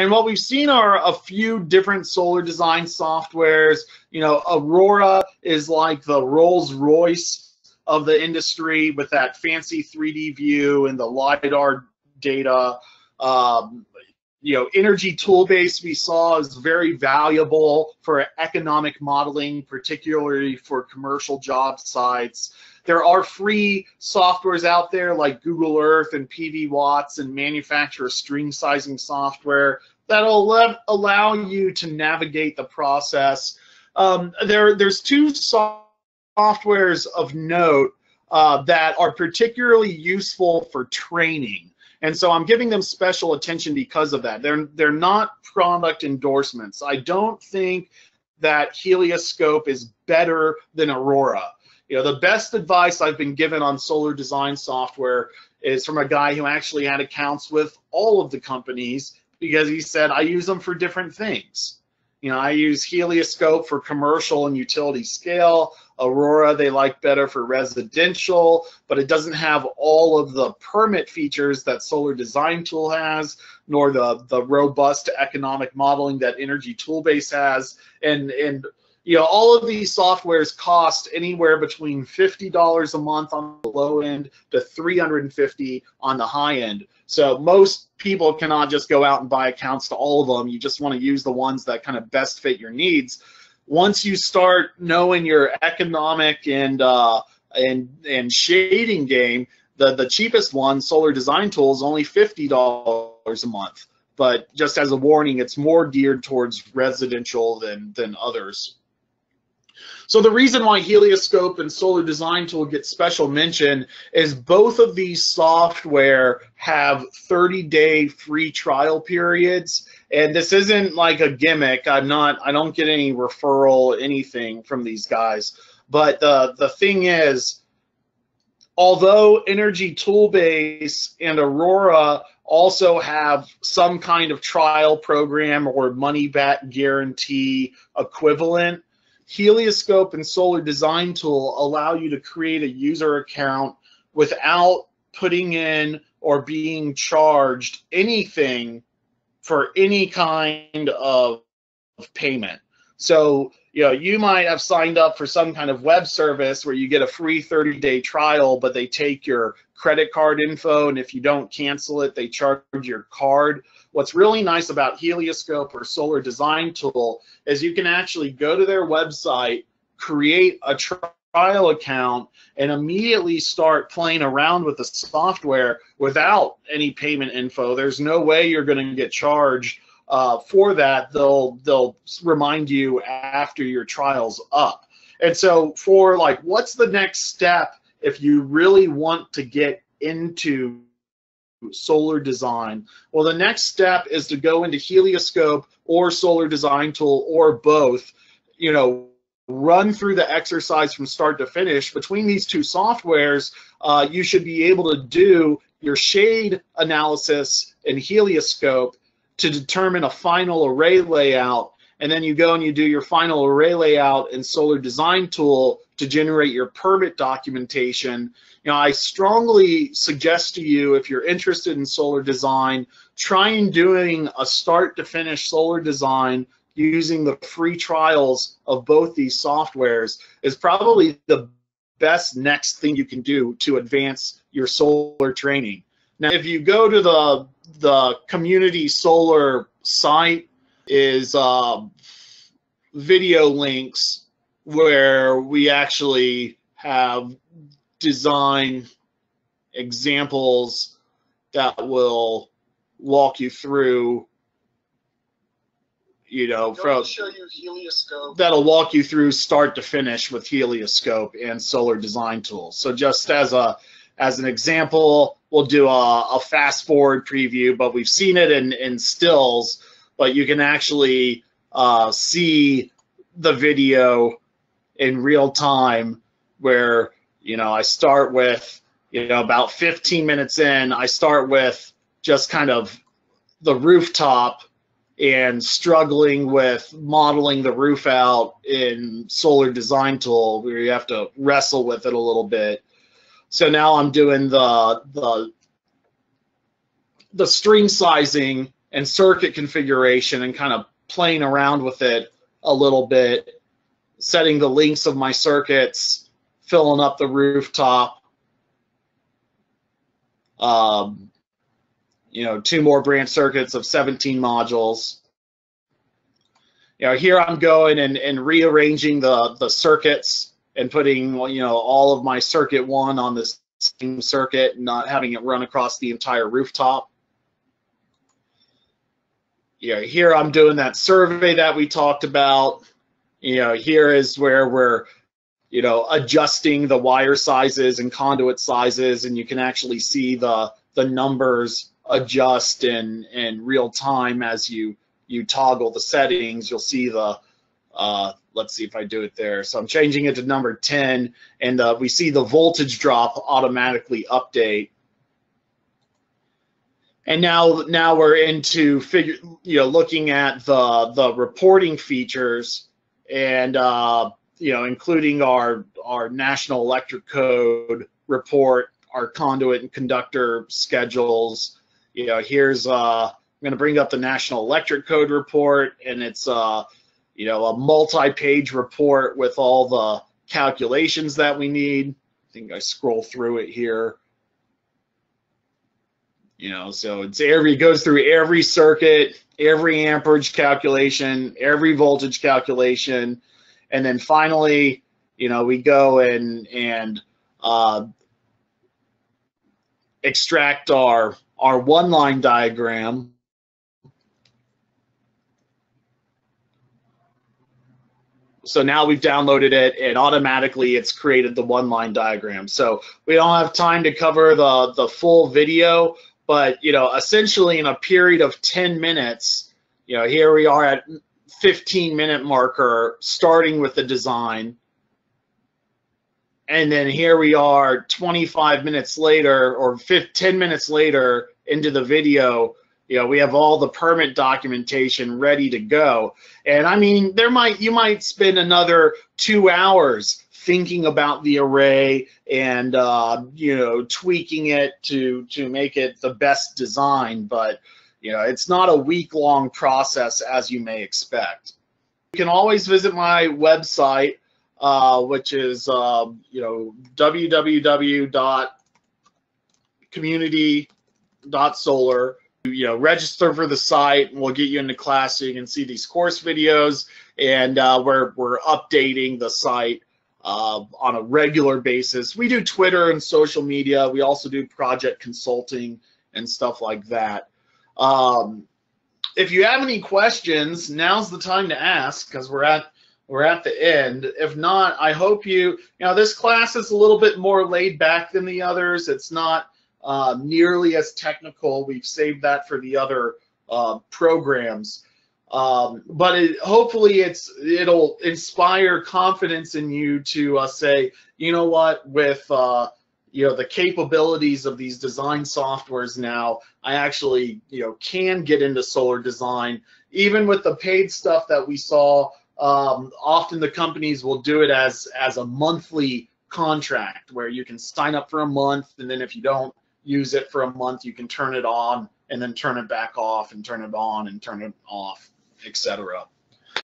And what we've seen are a few different solar design softwares. You know, Aurora is like the Rolls Royce of the industry with that fancy 3D view and the LiDAR data. Um, you know, energy toolbase we saw is very valuable for economic modeling, particularly for commercial job sites. There are free softwares out there like Google Earth and PV Watts and manufacturer string sizing software that'll allow you to navigate the process. Um, there, there's two softwares of note uh, that are particularly useful for training. And so I'm giving them special attention because of that. They're they're not product endorsements. I don't think that Helioscope is better than Aurora. You know, the best advice I've been given on solar design software is from a guy who actually had accounts with all of the companies because he said I use them for different things. You know, I use Helioscope for commercial and utility scale. Aurora, they like better for residential, but it doesn't have all of the permit features that Solar Design Tool has, nor the, the robust economic modeling that Energy Toolbase has. And, and you know, all of these softwares cost anywhere between $50 a month on the low end to 350 on the high end. So most people cannot just go out and buy accounts to all of them. You just want to use the ones that kind of best fit your needs. Once you start knowing your economic and uh, and and shading game, the the cheapest one, Solar Design Tool, is only fifty dollars a month. But just as a warning, it's more geared towards residential than than others. So the reason why Helioscope and Solar Design Tool get special mention is both of these software have 30-day free trial periods. And this isn't like a gimmick. I'm not, I don't get any referral, anything from these guys. But the, the thing is, although Energy Toolbase and Aurora also have some kind of trial program or money back guarantee equivalent, Helioscope and Solar Design Tool allow you to create a user account without putting in or being charged anything for any kind of payment. So, you know, you might have signed up for some kind of web service where you get a free 30 day trial, but they take your credit card info, and if you don't cancel it, they charge your card. What's really nice about Helioscope or Solar Design Tool is you can actually go to their website, create a trial account, and immediately start playing around with the software without any payment info. There's no way you're going to get charged uh, for that. They'll they'll remind you after your trial's up. And so for like, what's the next step if you really want to get into solar design. Well, the next step is to go into Helioscope or Solar Design Tool or both, you know, run through the exercise from start to finish. Between these two softwares, uh, you should be able to do your shade analysis in Helioscope to determine a final array layout. And then you go and you do your final array layout in Solar Design Tool to generate your permit documentation. You know, I strongly suggest to you if you're interested in solar design, trying doing a start to finish solar design using the free trials of both these softwares is probably the best next thing you can do to advance your solar training. Now, if you go to the the community solar site, is uh, video links where we actually have design examples that will walk you through you know from show you helioscope. That'll walk you through start to finish with helioscope and solar design tools. So just as a as an example we'll do a, a fast forward preview but we've seen it in in stills but you can actually uh, see the video in real time where you know, I start with, you know, about 15 minutes in, I start with just kind of the rooftop and struggling with modeling the roof out in Solar Design Tool where you have to wrestle with it a little bit. So now I'm doing the the the string sizing and circuit configuration and kind of playing around with it a little bit, setting the links of my circuits, filling up the rooftop. Um, you know, two more branch circuits of 17 modules. You know, here I'm going and, and rearranging the, the circuits and putting, you know, all of my circuit one on this same circuit, not having it run across the entire rooftop. You know, here I'm doing that survey that we talked about. You know, here is where we're, you know, adjusting the wire sizes and conduit sizes, and you can actually see the the numbers adjust in in real time as you you toggle the settings. You'll see the uh, let's see if I do it there. So I'm changing it to number 10, and uh, we see the voltage drop automatically update. And now, now we're into figure, you know, looking at the the reporting features, and uh, you know, including our our National Electric Code report, our conduit and conductor schedules. You know, here's uh, I'm going to bring up the National Electric Code report, and it's uh, you know, a multi-page report with all the calculations that we need. I think I scroll through it here. You know, so it's every it goes through every circuit, every amperage calculation, every voltage calculation, and then finally, you know, we go and and uh, extract our our one line diagram. So now we've downloaded it. And automatically it's created the one line diagram. So we don't have time to cover the, the full video, but you know, essentially in a period of 10 minutes, you know, here we are at 15 minute marker starting with the design. And then here we are 25 minutes later or 10 minutes later into the video you know we have all the permit documentation ready to go and i mean there might you might spend another two hours thinking about the array and uh, you know tweaking it to to make it the best design. But you know it's not a week long process as you may expect. You can always visit my website uh, which is uh, you know www.community.solar you know register for the site and we'll get you into class so you can see these course videos. And uh, we're, we're updating the site uh, on a regular basis. We do twitter and social media. We also do project consulting and stuff like that. Um, if you have any questions now's the time to ask because we're at we're at the end. If not i hope you you know this class is a little bit more laid back than the others. It's not uh, nearly as technical. We've saved that for the other uh, programs. Um, but it, hopefully it's it'll inspire confidence in you to uh, say, you know what, with uh, you know the capabilities of these design softwares now, I actually you know can get into solar design. Even with the paid stuff that we saw, um, often the companies will do it as as a monthly contract where you can sign up for a month, and then if you don't use it for a month, you can turn it on and then turn it back off and turn it on and turn it off, etc.